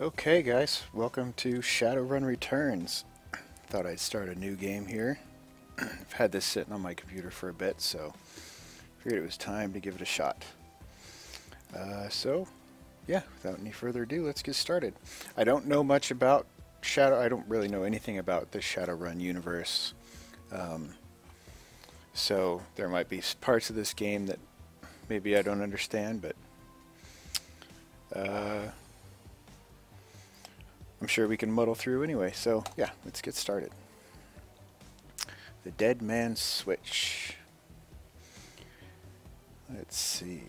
Okay guys, welcome to Shadowrun Returns. Thought I'd start a new game here. I've had this sitting on my computer for a bit, so figured it was time to give it a shot. Uh, so, yeah, without any further ado, let's get started. I don't know much about Shadow, I don't really know anything about the Shadowrun universe. Um, so there might be parts of this game that maybe I don't understand, but uh, I'm sure we can muddle through anyway. So yeah, let's get started. The Dead Man's Switch. Let's see.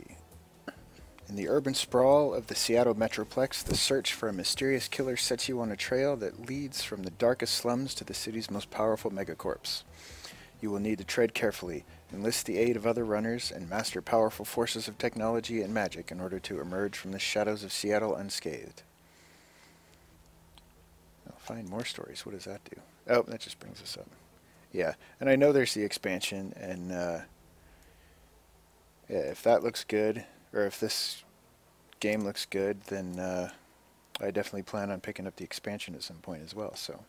In the urban sprawl of the Seattle Metroplex, the search for a mysterious killer sets you on a trail that leads from the darkest slums to the city's most powerful megacorps. You will need to tread carefully, enlist the aid of other runners, and master powerful forces of technology and magic in order to emerge from the shadows of Seattle unscathed. Find more stories. What does that do? Oh, that just brings us up. Yeah, and I know there's the expansion, and uh, yeah, if that looks good, or if this game looks good, then uh, I definitely plan on picking up the expansion at some point as well. So.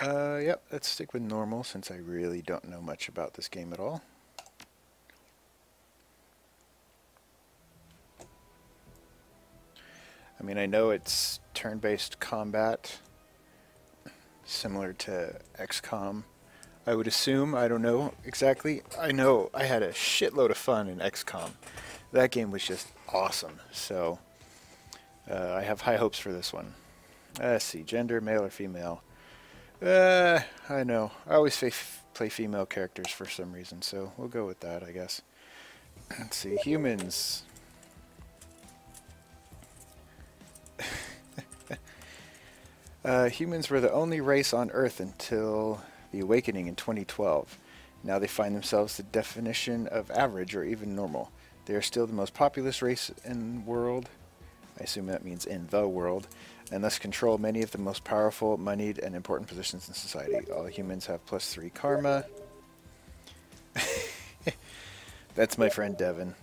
Uh, yep, let's stick with normal since I really don't know much about this game at all. I mean, I know it's turn-based combat, similar to XCOM. I would assume, I don't know exactly. I know I had a shitload of fun in XCOM. That game was just awesome, so uh, I have high hopes for this one. Uh, let's see, gender, male or female. Uh, I know. I always play female characters for some reason, so we'll go with that, I guess. Let's see, humans. Uh, humans were the only race on Earth until the awakening in 2012. Now they find themselves the definition of average or even normal. They are still the most populous race in world. I assume that means in the world and thus control many of the most powerful, moneyed, and important positions in society. All humans have plus three karma. That's my friend Devin.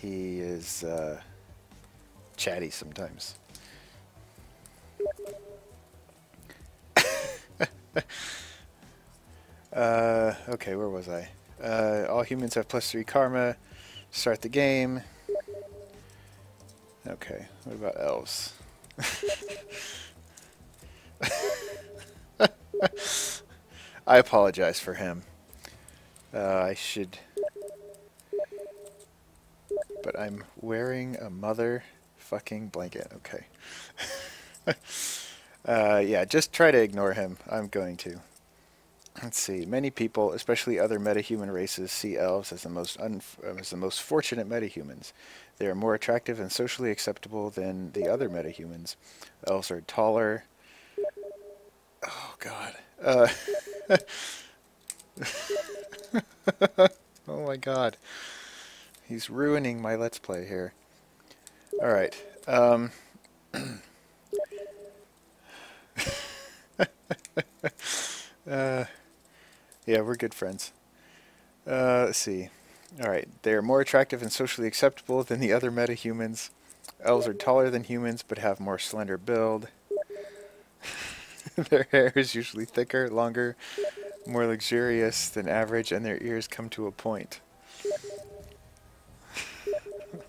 He is uh, chatty sometimes. uh, okay, where was I? Uh, all humans have plus three karma. Start the game. Okay, what about elves? I apologize for him. Uh, I should... But I'm wearing a mother fucking blanket. Okay. uh, yeah, just try to ignore him. I'm going to. Let's see. Many people, especially other metahuman races, see elves as the most as the most fortunate metahumans. They are more attractive and socially acceptable than the other metahumans. Elves are taller. Oh God. Uh, oh my God. He's ruining my let's play here. All right. Um, uh, yeah, we're good friends. Uh, let's see. Alright, they are more attractive and socially acceptable than the other metahumans. Elves are taller than humans, but have more slender build. their hair is usually thicker, longer, more luxurious than average, and their ears come to a point.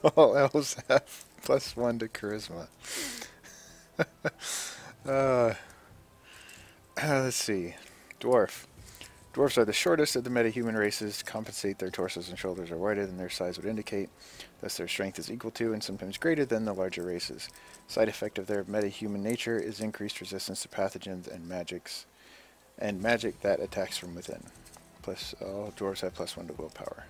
All elves have plus one to charisma. uh, let's see. Dwarf. Dwarfs are the shortest of the metahuman races. Compensate their torsos and shoulders are wider than their size would indicate. Thus their strength is equal to and sometimes greater than the larger races. Side effect of their metahuman nature is increased resistance to pathogens and magics, and magic that attacks from within. Plus, all dwarves have plus one to willpower.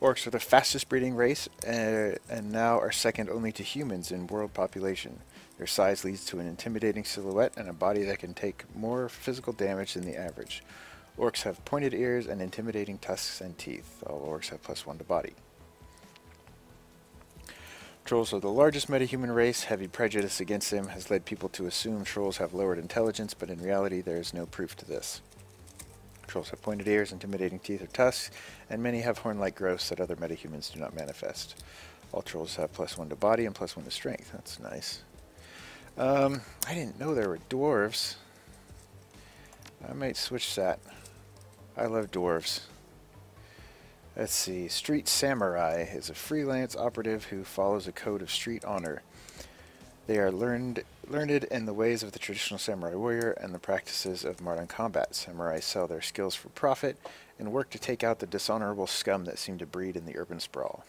Orcs are the fastest breeding race, uh, and now are second only to humans in world population. Their size leads to an intimidating silhouette and a body that can take more physical damage than the average. Orcs have pointed ears and intimidating tusks and teeth. All orcs have plus one to body. Trolls are the largest metahuman race. Heavy prejudice against them has led people to assume trolls have lowered intelligence, but in reality there is no proof to this. Trolls have pointed ears, intimidating teeth or tusks, and many have horn-like growths that other metahumans do not manifest. All trolls have plus one to body and plus one to strength. That's nice. Um, I didn't know there were dwarves. I might switch that. I love dwarves. Let's see. Street Samurai is a freelance operative who follows a code of street honor. They are learned learned in the ways of the traditional samurai warrior and the practices of modern combat. Samurai sell their skills for profit and work to take out the dishonorable scum that seem to breed in the urban sprawl.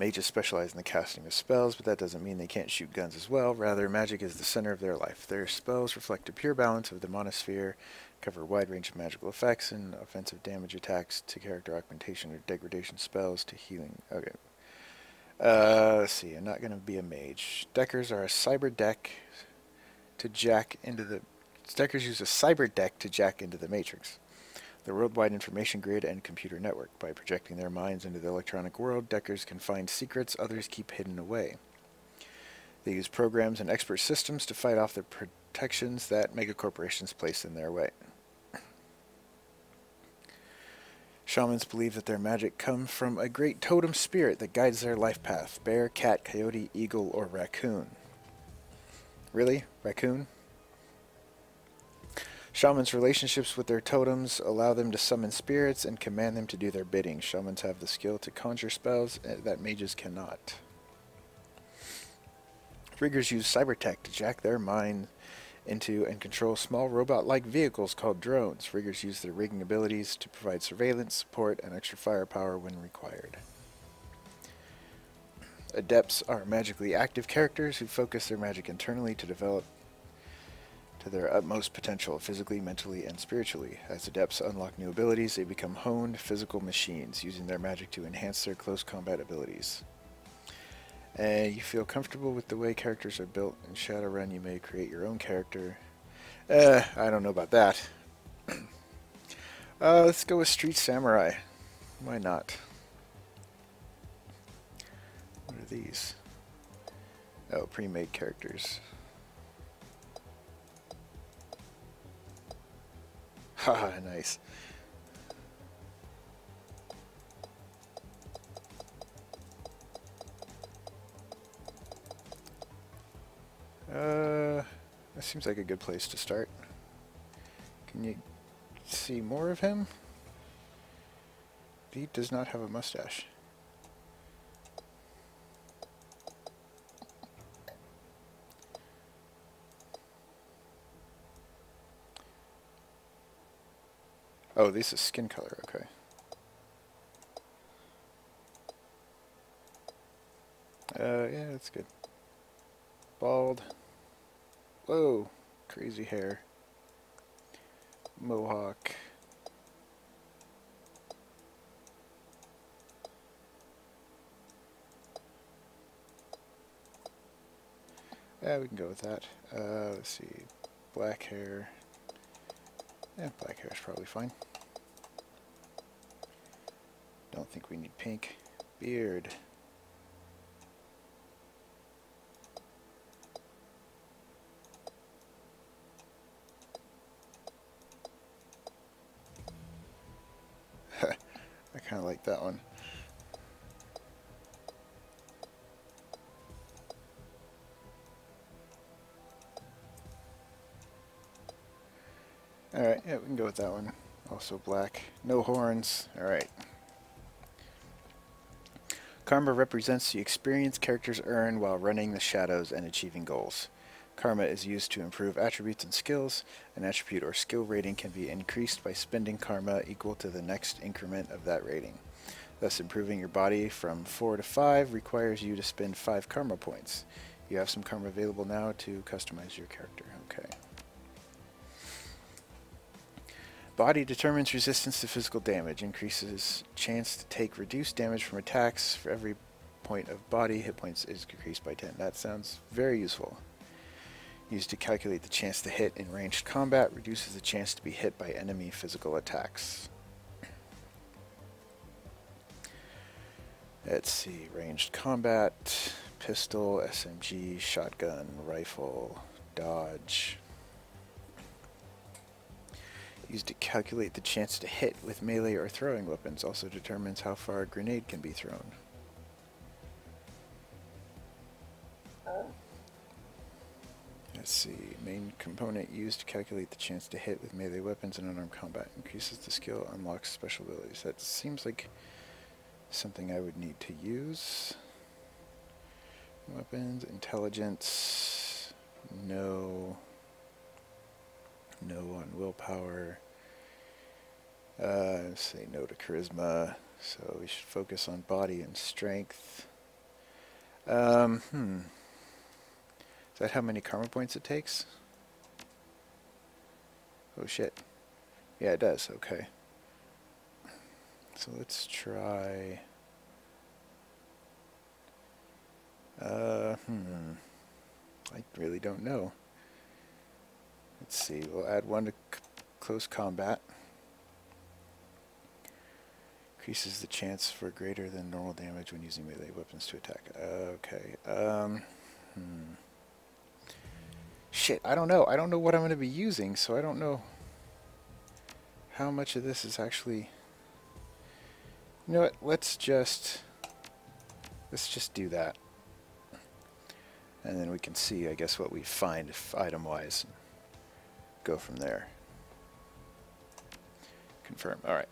Mages specialize in the casting of spells, but that doesn't mean they can't shoot guns as well. Rather, magic is the center of their life. Their spells reflect a pure balance of the monosphere, cover a wide range of magical effects, and offensive damage attacks to character augmentation or degradation spells to healing. Okay. Uh, let's see, I'm not going to be a mage. Deckers are a cyber deck to jack into the... Deckers use a cyber deck to jack into the matrix the worldwide information grid and computer network. By projecting their minds into the electronic world, Deckers can find secrets others keep hidden away. They use programs and expert systems to fight off the protections that megacorporations place in their way. Shamans believe that their magic comes from a great totem spirit that guides their life path bear, cat, coyote, eagle, or raccoon. Really? Raccoon? Shamans' relationships with their totems allow them to summon spirits and command them to do their bidding. Shamans have the skill to conjure spells eh, that mages cannot. Riggers use cybertech to jack their mind into and control small robot-like vehicles called drones. Riggers use their rigging abilities to provide surveillance, support, and extra firepower when required. Adepts are magically active characters who focus their magic internally to develop to their utmost potential, physically, mentally, and spiritually. As adepts unlock new abilities, they become honed physical machines, using their magic to enhance their close combat abilities. And you feel comfortable with the way characters are built in Shadowrun, you may create your own character. Uh, I don't know about that. uh, let's go with Street Samurai. Why not? What are these? Oh, pre-made characters. Haha, nice. Uh, that seems like a good place to start. Can you see more of him? He does not have a mustache. Oh, this is skin color, okay. Uh, yeah, that's good. Bald. Whoa, crazy hair. Mohawk. Yeah, we can go with that. Uh, let's see. Black hair. Yeah, black hair is probably fine. Don't think we need pink. Beard. I kind of like that one. Alright, yeah, we can go with that one. Also black. No horns. Alright. Karma represents the experience characters earn while running the shadows and achieving goals. Karma is used to improve attributes and skills. An attribute or skill rating can be increased by spending karma equal to the next increment of that rating. Thus, improving your body from 4 to 5 requires you to spend 5 karma points. You have some karma available now to customize your character. Okay. Body determines resistance to physical damage. Increases chance to take reduced damage from attacks. For every point of body, hit points is decreased by 10. That sounds very useful. Used to calculate the chance to hit in ranged combat. Reduces the chance to be hit by enemy physical attacks. Let's see. Ranged combat. Pistol, SMG, shotgun, rifle, dodge. Used to calculate the chance to hit with melee or throwing weapons. Also determines how far a grenade can be thrown. Let's see. Main component used to calculate the chance to hit with melee weapons in unarmed combat. Increases the skill, unlocks special abilities. That seems like something I would need to use. Weapons, intelligence, no. Willpower. Uh, say no to charisma. So we should focus on body and strength. Um, hmm. Is that how many karma points it takes? Oh shit. Yeah, it does. Okay. So let's try... Uh, hmm. I really don't know. Let's see. We'll add one to close combat. Increases the chance for greater than normal damage when using melee weapons to attack. okay. Um, hmm. Shit, I don't know. I don't know what I'm going to be using, so I don't know how much of this is actually... You know what? Let's just... Let's just do that. And then we can see, I guess, what we find item-wise. Go from there. Confirm. Alright.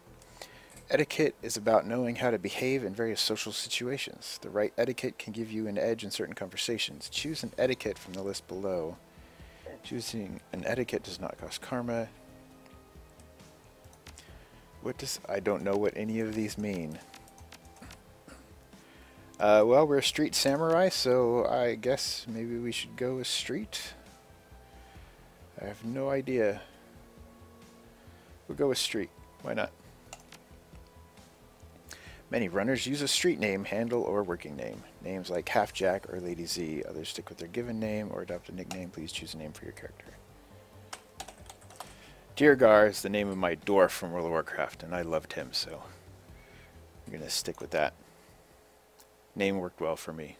Etiquette is about knowing how to behave in various social situations. The right etiquette can give you an edge in certain conversations. Choose an etiquette from the list below. Choosing an etiquette does not cost karma. What does... I don't know what any of these mean. Uh, well, we're a street samurai, so I guess maybe we should go with street. I have no idea. We'll go with street. Why not? Many runners use a street name, handle, or working name. Names like Half Jack or Lady Z. Others stick with their given name or adopt a nickname. Please choose a name for your character. Diergar is the name of my dwarf from World of Warcraft, and I loved him, so I'm going to stick with that name worked well for me.